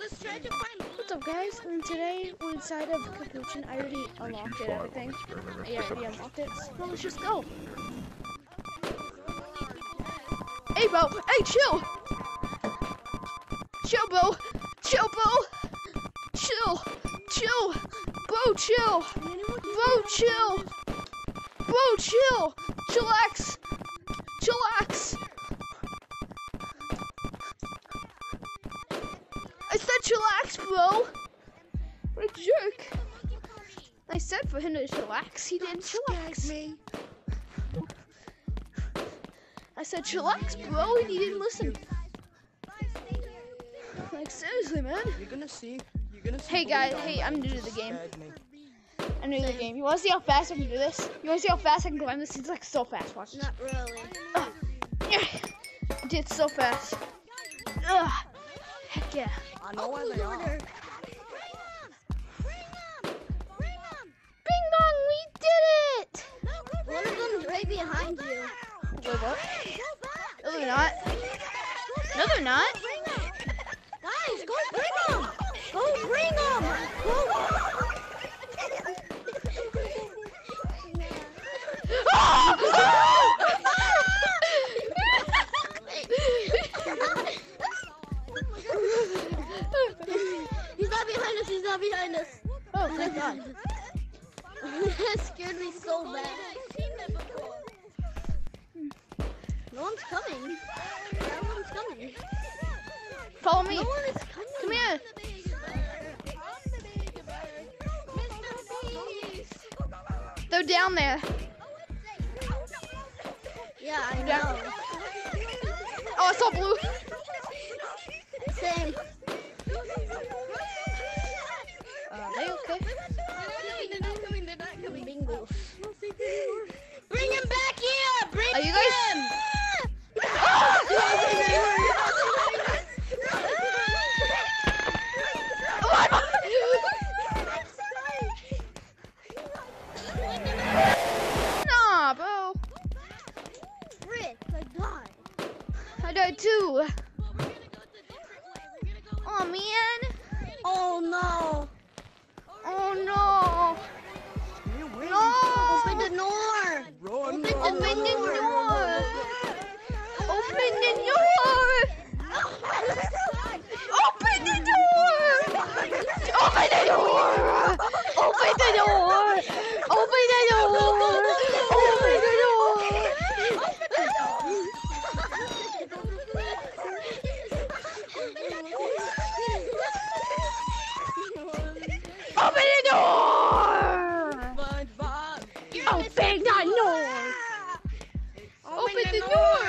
Let's try to find What's up, guys? Um, and today we're inside of Capuchin. I already unlocked it, everything. Yeah, I already unlocked it. So let's just go. Hey, bro. Hey, chill. Chill, bro. Chill, bro. Chill. Chill. Bro, chill. Bro, chill. Bro, chill. Chillax. Chillax. Bro. What a jerk. I said for him to chillax. He didn't chillax. me. I said chillax, bro, and he didn't listen. Like seriously, man. You're gonna see. You're gonna see. Hey, guys, hey, I'm new to the game. I'm new to the game. You wanna see how fast I can do this? You wanna see how fast I can climb this? It's like so fast. Watch. Not really. Yeah. Did so fast. Ugh. Heck yeah. I know where they are. Bing dong, we did it! One of them's right behind you. Wait, what? No, they're not. No, they're not. Guys, go bring them! Go bring them! Go! He's not behind us. oh, thank oh, God. that scared me so bad. No one's coming. No one's coming. Follow me. No one is coming. Come here. They're down there. Yeah, I know. Oh, I saw blue. Open the door. SpongeBob. Open the door. Open the door.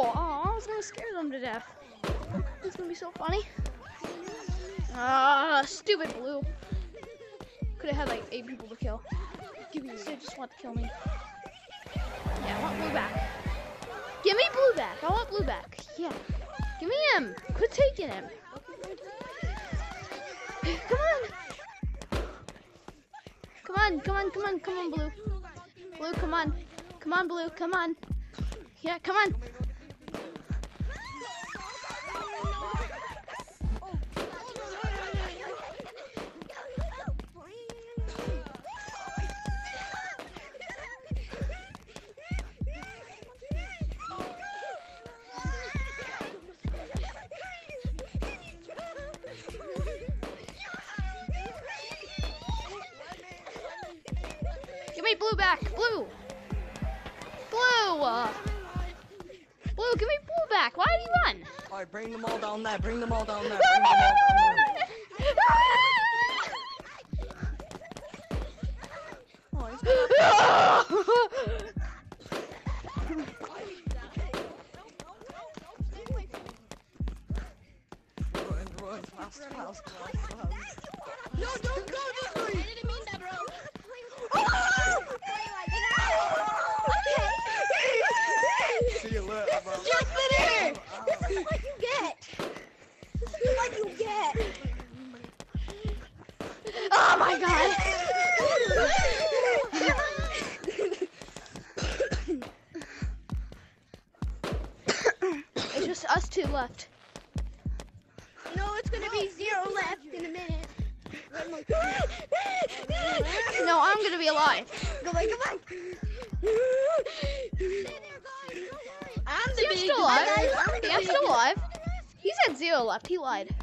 Oh, I was gonna scare them to death. It's gonna be so funny. Ah, stupid blue. Could have had like eight people to kill. Give me, they just want to kill me. Yeah, I want blue back. Give me blue back. I want blue back. Yeah. Give me him. Quit taking him. Come on. Come on, come on, come on, come on, blue. Blue, come on. Come on, blue, come on. Yeah, come on. Blue back. Blue. Blue. Uh, blue, give me blue back. Why did he run? Alright, bring them all down there. Bring them all down there. Bring them all down there. Oh, run, run, fast, fast, fast, fast. No, don't go this way. Is what you get. This is what you get. Oh my god. it's just us two left. No, it's gonna be zero left in a minute. No, I'm gonna be alive. Come on, come on. I'm still alive. I'm still alive. He said zero left. He lied.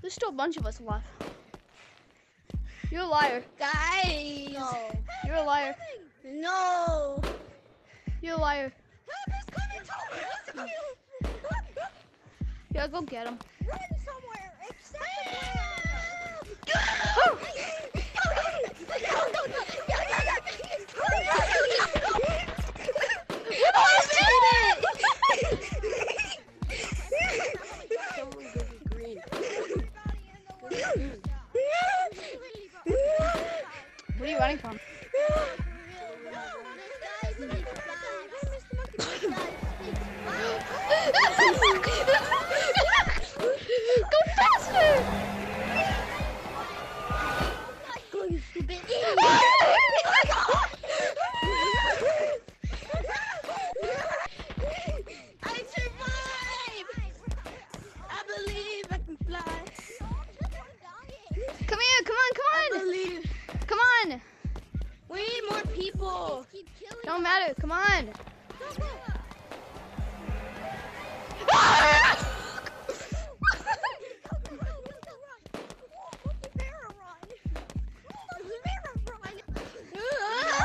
There's still a bunch of us alive. You're a liar. Guys. No. You're a liar. No. You're a liar. Yeah, go get him. Run somewhere. Except people. Don't matter, come on!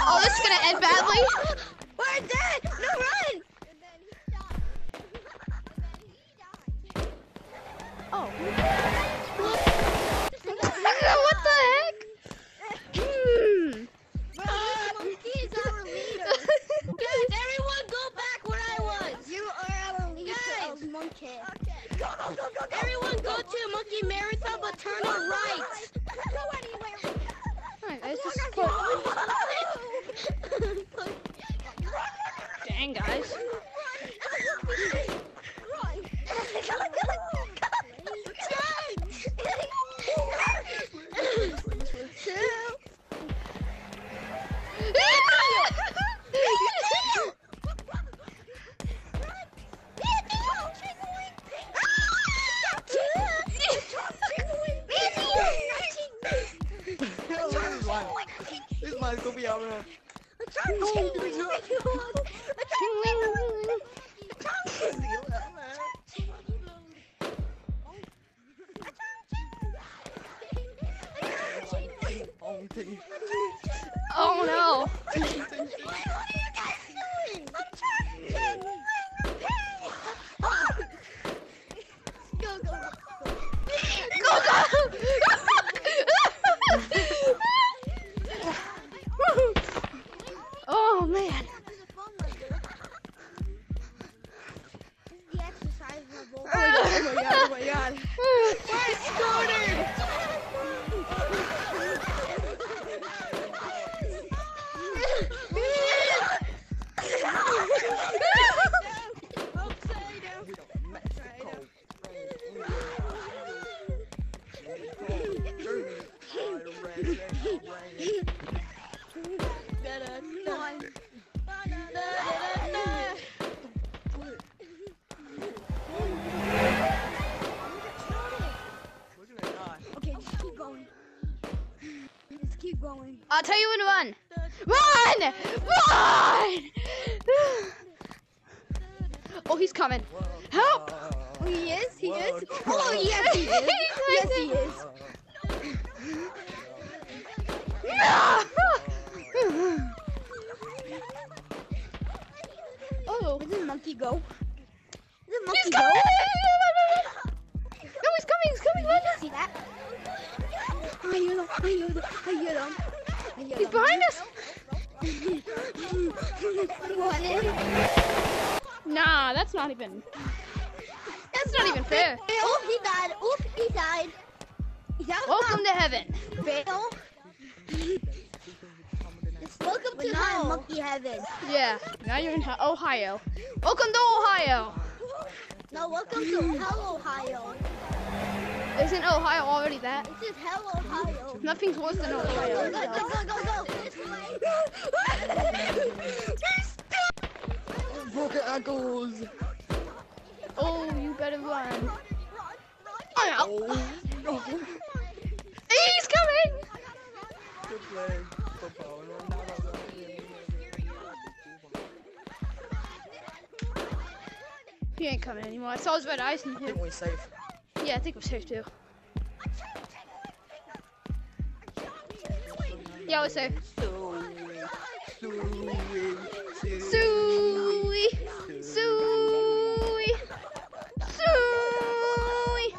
Oh, this is gonna end badly. We're dead! No, run! Oh. Man's gonna be out there. See you later, man. Ping pong ting. oh no. God, I'll tell you when to run. Run! Run! oh, he's coming. Help! Oh, He is, he is. Oh, yes, he is. yes, he is. oh, where did the monkey go? Where did the monkey he's go? No, he's coming, he's coming, run! See that? I hear them, I hear them, I hear them. I hear He's behind us! One. Nah, that's not even. That's not even fair. Oh, he died. Oop, he died. That was Welcome to heaven. not fail. Welcome to hell. monkey heaven. Yeah, now you're in Ohio. Welcome to Ohio. No, welcome to hell, Ohio. Isn't Ohio already that? This is hell, Ohio. Nothing's worse than Go, Ohio. go, go, go, go, go. This way. Broken ankles. Oh, you better run. Oh, Oh. He's coming! Good play. Football. No, no, no, no. He ain't coming anymore. I saw his red eyes in I here. think we're safe. Yeah, I think we're safe too. Yeah, we're safe. Suey. Suey. Suey! Suey!